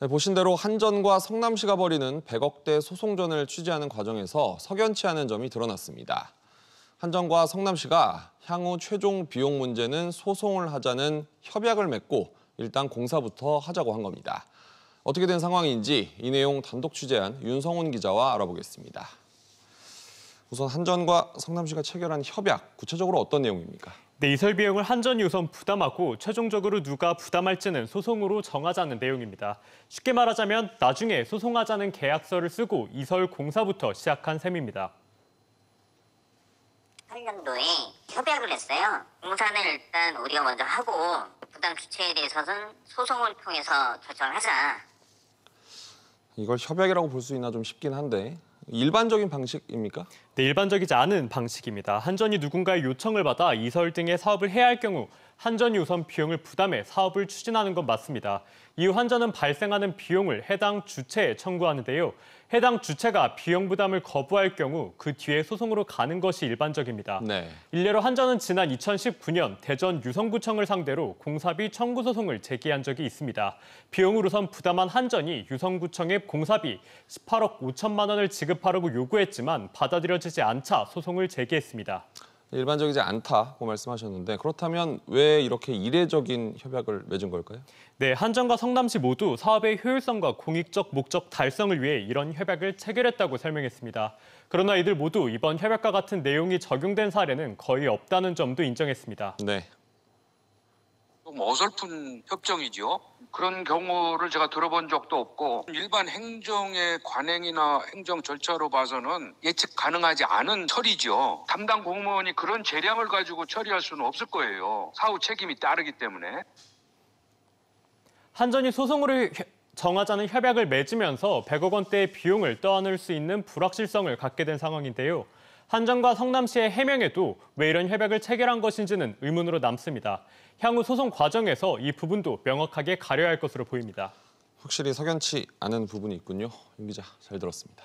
네, 보신 대로 한전과 성남시가 벌이는 100억대 소송전을 취재하는 과정에서 석연치 않은 점이 드러났습니다. 한전과 성남시가 향후 최종 비용 문제는 소송을 하자는 협약을 맺고 일단 공사부터 하자고 한 겁니다. 어떻게 된 상황인지 이 내용 단독 취재한 윤성훈 기자와 알아보겠습니다. 우선 한전과 성남시가 체결한 협약, 구체적으로 어떤 내용입니까? 네, 이설 비용을 한전이 우선 부담하고 최종적으로 누가 부담할지는 소송으로 정하자는 내용입니다. 쉽게 말하자면 나중에 소송하자는 계약서를 쓰고 이설 공사부터 시작한 셈입니다. 8년도에 협약을 했어요. 공사는 일단 우리가 먼저 하고 부담 주체에 대해서는 소송을 통해서 결정을 하자. 이걸 협약이라고 볼 수 있나 좀 싶긴 한데 일반적인 방식입니까? 네, 일반적이지 않은 방식입니다. 한전이 누군가의 요청을 받아 이설 등의 사업을 해야 할 경우 한전이 우선 비용을 부담해 사업을 추진하는 건 맞습니다. 이후 한전은 발생하는 비용을 해당 주체에 청구하는데요. 해당 주체가 비용 부담을 거부할 경우 그 뒤에 소송으로 가는 것이 일반적입니다. 네. 일례로 한전은 지난 2019년 대전 유성구청을 상대로 공사비 청구 소송을 제기한 적이 있습니다. 비용을 우선 부담한 한전이 유성구청에 공사비 18억 5천만 원을 지급하라고 요구했지만 받아들여지 지 않자 소송을 제기했습니다. 일반적이지 않다고 말씀하셨는데 그렇다면 왜 이렇게 이례적인 협약을 맺은 걸까요? 네, 한전과 성남시 모두 사업의 효율성과 공익적 목적 달성을 위해 이런 협약을 체결했다고 설명했습니다. 그러나 이들 모두 이번 협약과 같은 내용이 적용된 사례는 거의 없다는 점도 인정했습니다. 네. 좀 어설픈 협정이죠. 그런 경우를 제가 들어본 적도 없고 일반 행정의 관행이나 행정 절차로 봐서는 예측 가능하지 않은 처리죠. 담당 공무원이 그런 재량을 가지고 처리할 수는 없을 거예요. 사후 책임이 따르기 때문에. 한전이 소송으로 정하자는 협약을 맺으면서 100억 원대의 비용을 떠안을 수 있는 불확실성을 갖게 된 상황인데요. 한전과 성남시의 해명에도 왜 이런 협약을 체결한 것인지는 의문으로 남습니다. 향후 소송 과정에서 이 부분도 명확하게 가려야 할 것으로 보입니다. 확실히 석연치 않은 부분이 있군요. 윤 기자 잘 들었습니다.